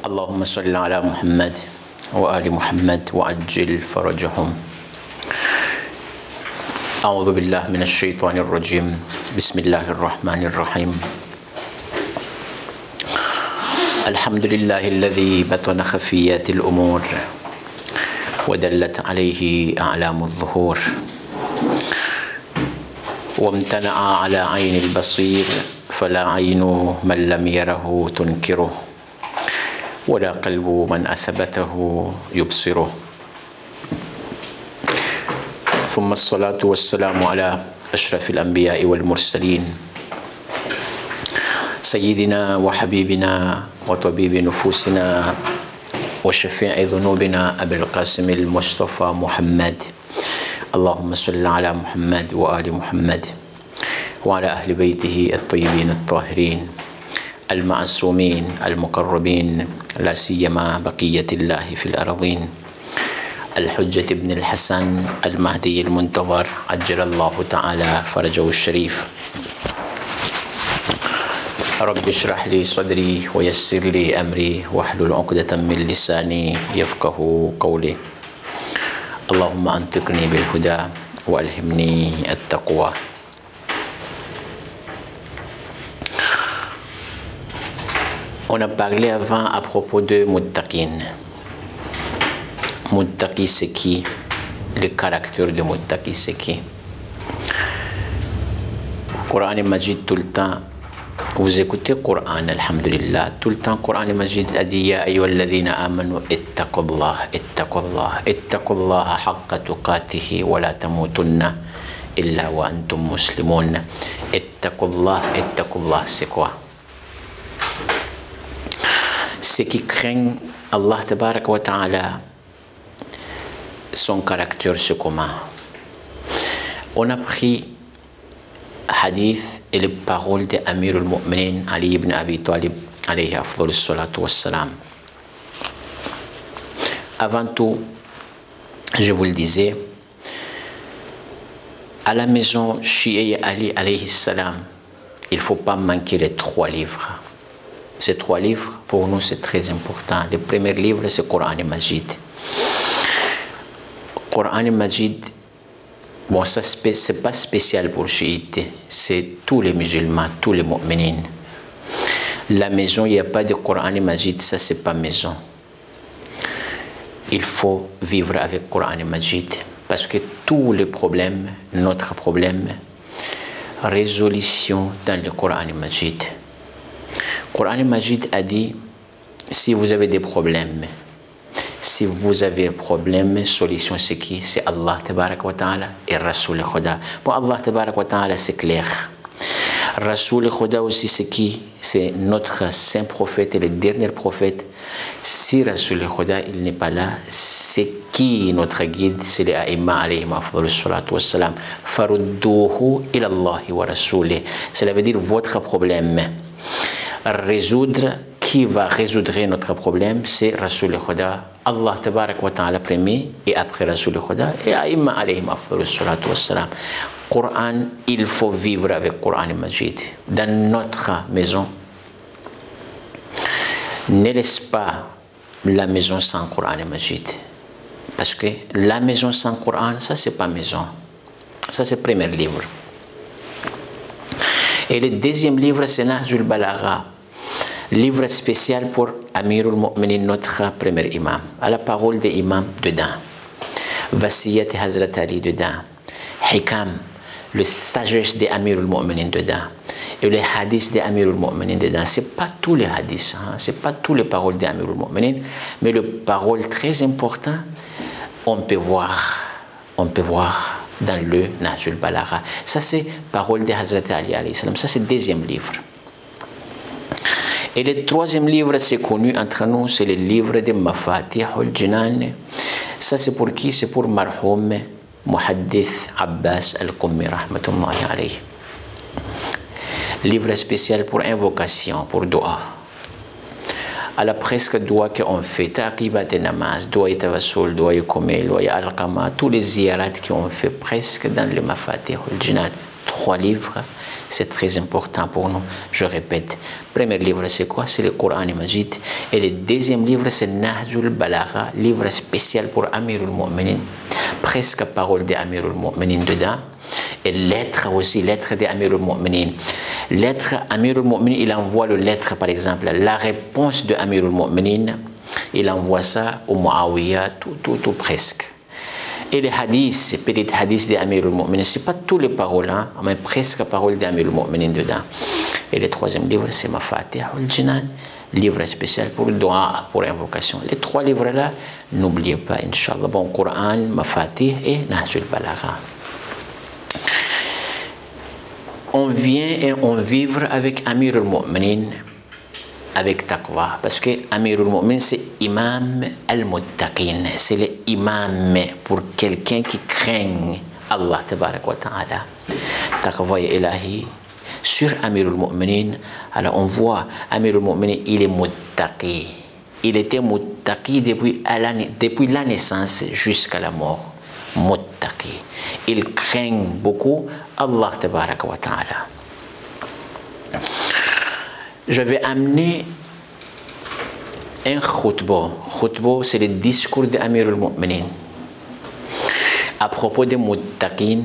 اللهم صل على محمد وآل محمد وعجل فرجهم. أعوذ بالله من الشيطان الرجيم. بسم الله الرحمن الرحيم. الحمد لله الذي بطن خفيات الأمور ودلت عليه أعلام الظهور وامتنع على عين البصير فلا عين من لم يره تنكره. ولا قلب من أثبته يبصره. ثم الصلاة والسلام على أشرف الأنبياء والمرسلين. سيدنا وحبيبنا وطبيب نفوسنا وشفيع ذنوبنا أبي القاسم المصطفى محمد. اللهم صل على محمد وآل محمد وعلى أهل بيته الطيبين الطاهرين. المعصومين المقربين لا سيما بقية الله في الأرضين الحجة ابن الحسن المهدي المنتظر عجل الله تعالى فرجه الشريف. رب اشرح لي صدري ويسر لي أمري واحلل عقدة من لساني يفقه قولي. اللهم أنطقني بالهدى وألهمني التقوى. On a parlé avant à propos de Muttaqin. Muttaqi, c'est qui? Le caractère de Muttaqi, c'est qui? Coran et Majid tout le temps. Vous écoutez Coran, Alhamdulillah. Tout le temps, Coran et Majid a dit Ya ayyuhalladhina amanu ittaqullah, ittaqullah, ittaqullah haqqa tuqatihi wa la tamutunna illa wa antum muslimun. Ittaqullah, ittaqullah, c'est quoi? Ceux qui craignent Allah wa ta'ala, son caractère c'est comment On a pris hadith et les paroles de Amir al-Mu'minin Ali ibn Abi Talib alayhi afdal salatu. Avant tout, je vous le disais, à la maison Shia Ali alayhi salam, il ne faut pas manquer les trois livres. Ces trois livres, pour nous, c'est très important. Le premier livre, c'est Coran et Majid. Coran et Majid, bon, ça, c'est pas spécial pour chiites, c'est tous les musulmans, tous les mu'minines. La maison, il n'y a pas de Coran et Majid, ça, c'est pas maison. Il faut vivre avec Coran et Majid parce que tous les problèmes, notre problème, résolution dans le Coran et Majid. Coran Majid a dit si vous avez des problèmes, si vous avez un problème, solution c'est qui? C'est Allah tabarak wa ta'ala et Rasoul Khuda. Pour Allah tabarak wa ta'ala, c'est clair. Rasoul Khuda aussi c'est qui? C'est notre saint prophète et le dernier prophète. Si Rasoul Khuda il n'est pas là, c'est qui notre guide? C'est les Aïma alayhi salatu wassalam. Farudduhu ila Allah wa Rasoulih. Cela veut dire votre problème résoudre, qui va résoudre notre problème, c'est Rasul Khuda, Allah tabarak wa ta'ala premier, et après Rasul Khuda, et Aïma alayhim salatu wassalam. Coran, il faut vivre avec Coran et Majid. Dans notre maison, ne laisse pas la maison sans Coran et Majid. Parce que la maison sans Coran, ça c'est pas maison. Ça c'est premier livre. Et le deuxième livre, c'est Nahjul Balagha, livre spécial pour Amirul Mu'minin, notre premier imam. À la parole de imam dedans. Vasiyat Hazrat Ali dedans. Hikam, le sagesse de Amirul Mu'minin dedans. Et les hadiths de Amirul Mu'minin dedans. Ce pas tous les hadiths, hein? ce pas toutes les paroles de Amirul Mu'minin, mais les paroles très importantes, on peut voir, on peut voir dans le Nahjul Balagha. Ça, c'est parole de Hazrat Ali. Ça, c'est le deuxième livre. Et le troisième livre, c'est connu entre nous, c'est le livre de Mafatih al-Jinan. Ça, c'est pour qui? C'est pour Marhoum Muhaddith Abbas al-Qummi, rahmatullahi alayhi. Livre spécial pour invocation, pour dua. À la presque doigt qu'on fait, taqibat et namaz, doigt et komel, doigt et al-qama, tous les ziyarats qu'on fait presque dans le mafatih al-jinan, trois livres. C'est très important pour nous. Je répète. Premier livre, c'est quoi? C'est le Coran et Majid. Et le deuxième livre, c'est Nahjul Balagha, livre spécial pour Amirul Mu'minin. Presque parole d'Amirul Mu'minin dedans. Et lettre aussi, lettre d'Amirul Mu'minin. Lettre, Amirul Mu'minin, il envoie le lettre, par exemple, la réponse de Amirul Mu'minin, il envoie ça au Muawiyah, tout, tout, tout presque. Et les hadiths, petits hadiths d'Amir al-Mu'minin, ce n'est pas tous les paroles, hein, mais presque paroles d'Amir al-Mu'minin dedans. Et le troisième livre, c'est Mafatih al-Jinan, livre spécial pour le doigt, pour l'invocation. Les trois livres-là, n'oubliez pas, Inch'Allah. Bon, Coran, Mafatih et Nahjul Balagha. On vient et on vivre avec Amir al-Mu'minin avec taqwa. Parce que Amirul Mu'min, c'est imam al-muttaqin. C'est l'imam pour quelqu'un qui craint Allah wa ta'ala. Taqwa ilahi. Sur Amirul Mu'minin, alors on voit Amirul Mu'minin, il est muttaqi. Il était muttaqi depuis, depuis la naissance jusqu'à la mort. Muttaqi. Il craint beaucoup Allah tabarak wa ta'ala je vais amener un khutbah. Khutbah, c'est le discours d'Amir al-Mu'minin. À propos des muttaqin,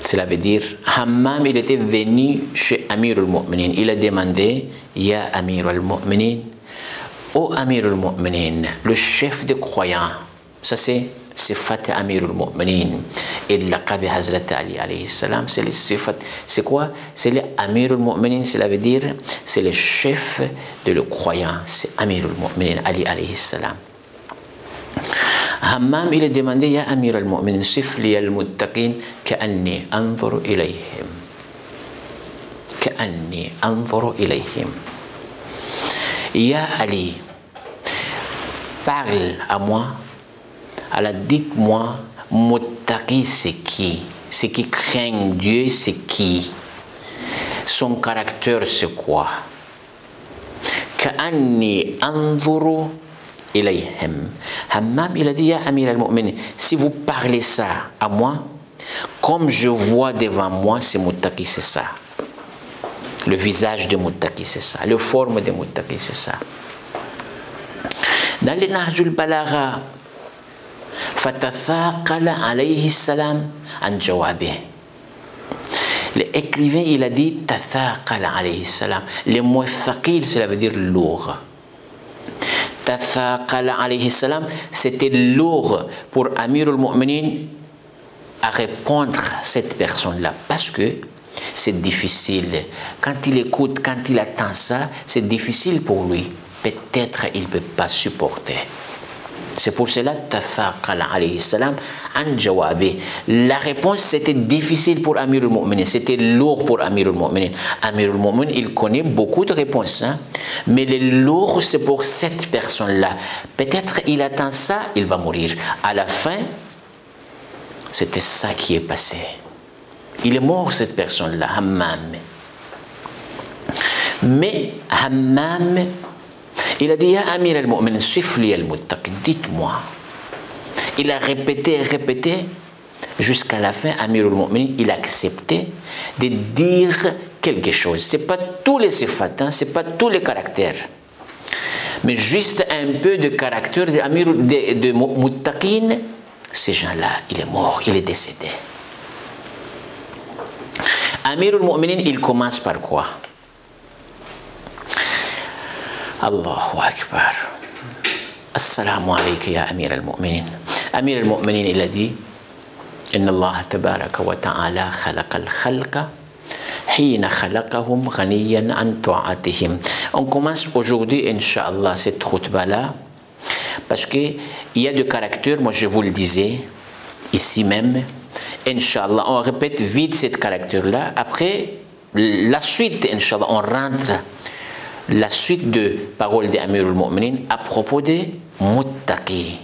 cela veut dire, Hammam, il était venu chez Amir al-Mu'minin. Il a demandé, Ya Amir al-Mu'minin, Oh Amir al-Mu'minin, le chef des croyants. Ça, c'est صفات أمير المؤمنين. إلا اللقب حضرت علي عليه السلام سلي صفات سكوا؟ سلي أمير المؤمنين سلا بدير سلي الشيف دو أمير المؤمنين علي عليه السلام. همام إلى ديماندي يا أمير المؤمنين صف لي المتقين كأني أنظر إليهم. كأني أنظر إليهم. يا علي parle à Alors dites-moi, Moutaki c'est qui Ce qui craint Dieu c'est qui Son caractère c'est quoi كأني أنظر إليهم Hammam il a dit Ya Amir al-Mu'min si vous parlez ça à moi comme je vois devant moi c'est Moutaki c'est ça le visage de Moutaki c'est ça la forme de Moutaki c'est ça dans le Nahjul Balagha Fatathaqala alayhi salam an. L'écrivain, il a dit Tathaqala alayhi salam. Le mot thaqil, cela veut dire lourd. Tathaqala alayhi salam, c'était lourd pour Amir al-Mu'minin à répondre à cette personne-là parce que c'est difficile. Quand il écoute, quand il attend ça, c'est difficile pour lui. Peut-être il ne peut pas supporter. C'est pour cela La réponse c'était difficile pour Amir al-Mu'minin, c'était lourd pour Amir al-Mu'minin. Amir il connaît beaucoup de réponses, hein? mais le lourd c'est pour cette personne-là. Peut-être il attend ça, il va mourir. À la fin, c'était ça qui est passé. Il est mort cette personne-là, Hammam. Mais Hammam il a dit, Ya Amir al-Mu'min, sifli al-Muttaq, dites-moi. Il a répété, répété, jusqu'à la fin, Amir al-Mu'min, il a accepté de dire quelque chose. Ce n'est pas tous les sifat, hein, ce n'est pas tous les caractères. Mais juste un peu de caractère de, Amir, de, de Muttaqin, ces gens-là, il est mort, il est décédé. Amir al-Mu'minin, il commence par quoi? الله أكبر السلام عليك يا أمير المؤمنين أمير المؤمنين الذي إن الله تبارك وتعالى خلق الخلق حين خلقهم غنيا عن طاعتهم On commence aujourd'hui, Inch'Allah, cette khutbah-là, parce qu'il y a de caractères, moi je vous le disais, ici même, Inch'Allah, on répète vite cette caractère-là. Après, la suite, Inch'Allah, on rentre la suite de paroles d'Amir al-Mu'minin à propos de Muttaqi,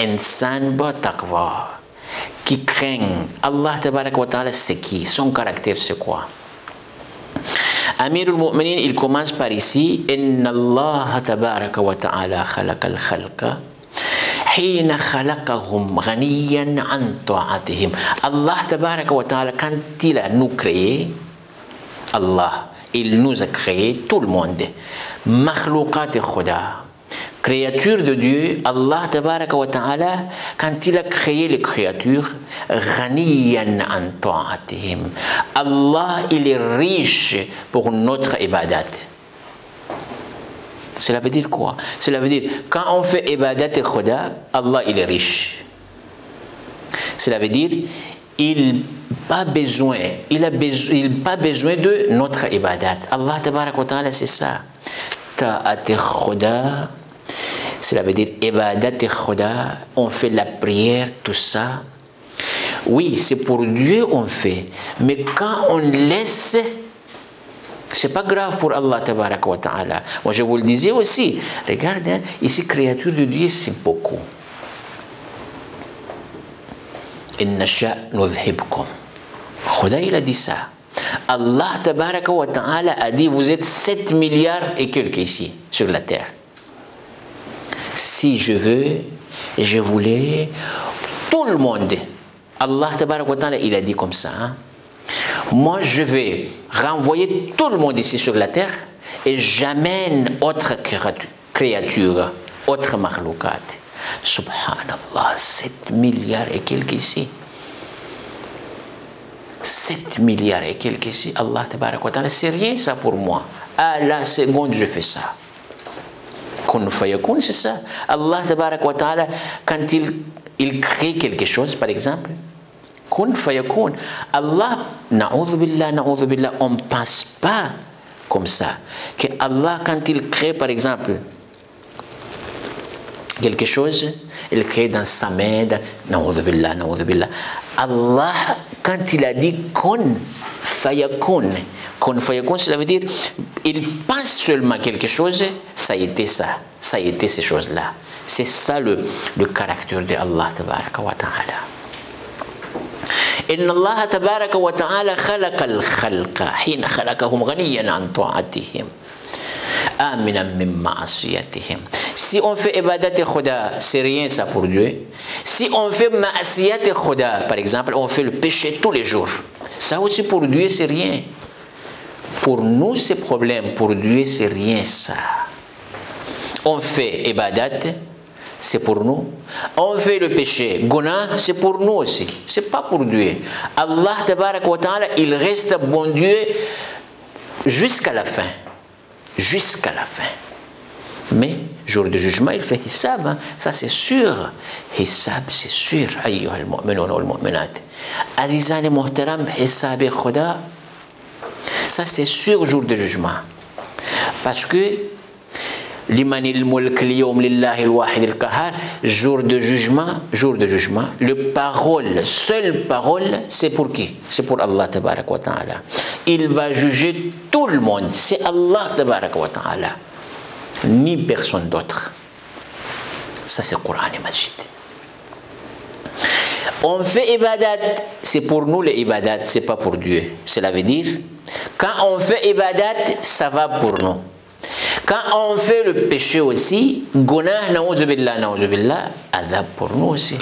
insan ba taqwa, qui craint Allah tabarak wa ta'ala, c'est qui Son caractère, c'est quoi Amir al-Mu'minin, il commence par ici Inna Allah tabarak wa ta'ala khalaqa al-khalqa حين خلقهم غنيا عن طاعتهم الله تبارك وتعالى quand il a nous créé Allah il nous a créé tout le monde. Makhloukat et Créature de Dieu, Allah tabaraka wa ta'ala, quand il a créé les créatures, Allah, il est riche pour notre ibadat. Cela veut dire quoi? Cela veut dire, quand on fait ibadat et khoda, Allah, il est riche. Cela veut dire, il pas besoin, il a besoin, il pas besoin de notre ibadat. Allah c'est ça. Cela veut dire ibadat khoda, on fait la prière, tout ça. Oui, c'est pour Dieu on fait. Mais quand on laisse, c'est pas grave pour Allah ta'ala. Moi je vous le disais aussi, regardez, hein, ici créature de Dieu c'est beaucoup. Khoda il a dit ça. Allah wa ta'ala a dit vous êtes 7 milliards et quelques ici sur la terre si je veux, je voulais tout le monde. Allah il a dit comme ça. Hein. Moi, je vais renvoyer tout le monde ici sur la terre et j'amène autre créature, autre makhloukat. Subhanallah, 7 milliards et quelques. 7 milliards et quelques ici. Allah, c'est rien ça pour moi. À la seconde, je fais ça kun fayakun, c'est ça. Allah wa ta'ala, quand il, il crée quelque chose, par exemple, kun fayakun. Allah, na'udhu billah, na'udhu billah, on pense pas comme ça. Que Allah, quand il crée, par exemple, quelque chose, il crée dans sa main, na'udhu billah, na'udhu billah. Allah, quand il a dit kun fayakun, kun fayakun, cela veut dire, il pense seulement quelque chose, ça a été ça, ça a été ces choses-là. C'est ça le, le caractère de Allah tabaraka wa ta'ala. إن الله تبارك وتعالى خلق الخلق حين خلقهم غنيا عن طاعتهم amina Si on fait ibadat et khoda, c'est rien ça pour Dieu. Si on fait ma'asiyat et khoda, par exemple, on fait le péché tous les jours. Ça aussi pour Dieu, c'est rien. Pour nous, c'est problème. Pour Dieu, c'est rien ça. On fait ibadat, c'est pour nous. On fait le péché. Gona, c'est pour nous aussi. C'est pas pour Dieu. Allah, il reste bon Dieu jusqu'à la fin. Jusqu'à la fin. Mais, jour de jugement, il fait hissab. Hein. Ça, c'est sûr. Hissab, c'est sûr. Ayyuha al-mu'minun wal-mu'minat. Azizan et muhtaram, hissab et khuda. Ça, c'est sûr, jour de jugement. Parce que jour de jugement, jour de jugement, le parole, seule parole, c'est pour qui? C'est pour Allah wa ta'ala. Il va juger tout le monde, c'est Allah wa ta'ala, ni personne d'autre. Ça c'est Coran et Majid. On fait ibadat, c'est pour nous les ibadat, c'est pas pour Dieu. Cela veut dire, quand on fait ibadat, ça va pour nous. Quand on fait le péché aussi, gunah, na'udzubillah, na'udzubillah, adab pour nous aussi.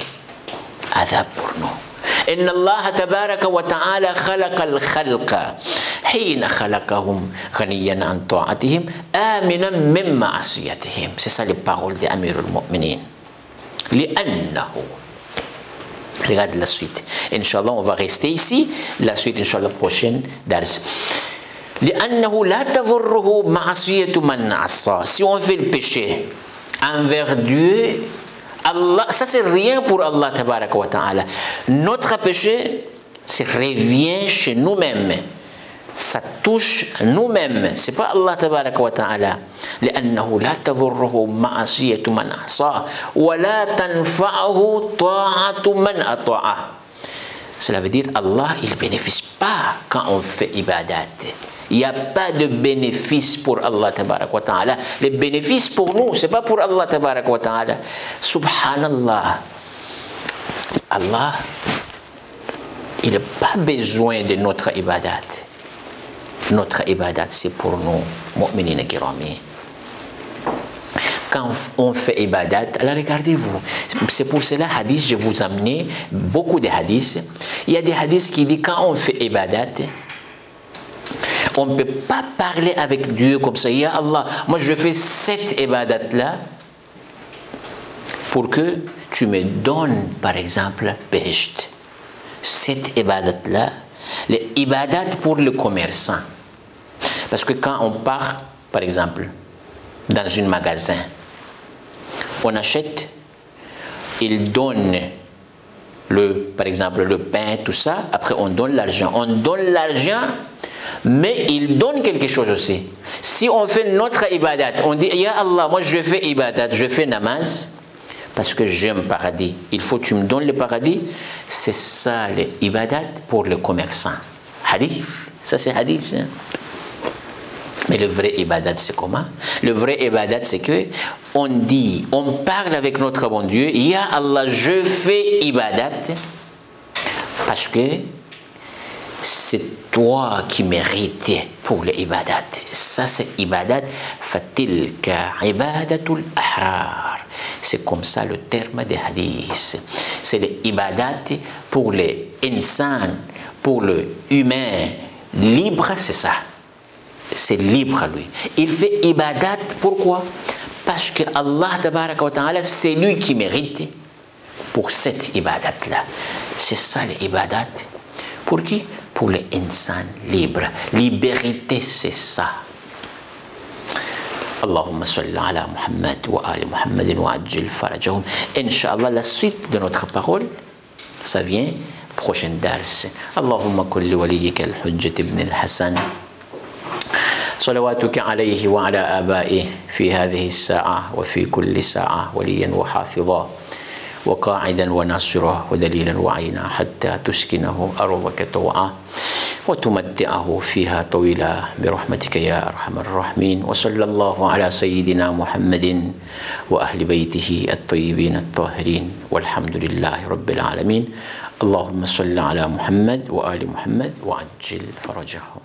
Adab pour nous. إن الله تبارك وتعالى خلق الخلق حين خلقهم غنيا عن طاعتهم آمنا من معصيتهم C'est ça les paroles d'Amir al-Mu'minin. لأنه Regarde la suite. Inch'Allah, on va rester ici. La suite, Inch'Allah, prochaine dars. لأنه لا تضره معصية من عصى si on fait le péché envers Dieu Allah, ça c'est rien pour Allah tabaraka wa ta'ala notre péché ça revient chez nous-mêmes ça touche nous-mêmes c'est pas Allah tabaraka wa ta'ala لأنه لا تضره معصية من عصى ولا تنفعه طاعة من أطاعه cela veut dire Allah il bénéficie pas quand on fait ibadat Il n'y a pas de bénéfice pour Allah wa ta'ala. Les bénéfices pour nous, ce n'est pas pour Allah wa ta'ala. Subhanallah. Allah, il n'a pas besoin de notre ibadat. Notre ibadat, c'est pour nous, kirami. quand on fait ibadat, alors regardez-vous. C'est pour cela, hadith, je vous amener beaucoup de hadiths. Il y a des hadiths qui disent quand on fait ibadat, on ne peut pas parler avec Dieu comme ça. Ya Allah, moi je fais cette ibadat-là pour que tu me donnes, par exemple, Behesht. Cette ibadat-là, les ibadat pour le commerçant. Parce que quand on part, par exemple, dans un magasin, on achète, il donne le, par exemple, le pain, tout ça, après on donne l'argent. On donne l'argent, mais il donne quelque chose aussi. Si on fait notre ibadat, on dit, Ya Allah, moi je fais ibadat, je fais namaz, parce que j'aime paradis. Il faut que tu me donnes le paradis. C'est ça l'ibadat pour le commerçant. Hadith, ça c'est hadith. Mais le vrai ibadat, c'est comment? Le vrai ibadat, c'est que on dit, on parle avec notre bon Dieu, Ya Allah, je fais ibadat parce que c'est toi qui mérites pour l'ibadat. Ça, c'est ibadat. Fatilka ibadatul ahrar. C'est comme ça le terme des hadiths. C'est l'ibadat pour les insan, pour le humain libre, c'est ça. C'est libre lui. Il fait ibadat, pourquoi Parce que Allah, c'est lui qui mérite pour cette ibadat-là. C'est ça l'ibadat. Pour qui? Pour les insan libres. Liberté, c'est ça. اللهم صل على محمد وآل محمد وعجل فرجهم إن شاء الله la suite de notre parole ça vient prochain درس اللهم كن لوليك الحجة ابن الحسن صلواتك عليه وعلى آبائه في هذه الساعة وفي كل ساعة وليا وحافظا وقاعدا وناصرا ودليلا وعينا حتى تسكنه أرضك طوعا وتمتعه فيها طويلا برحمتك يا أرحم الراحمين وصلى الله على سيدنا محمد وأهل بيته الطيبين الطاهرين والحمد لله رب العالمين. اللهم صل على محمد وآل محمد وعجل فرجهم.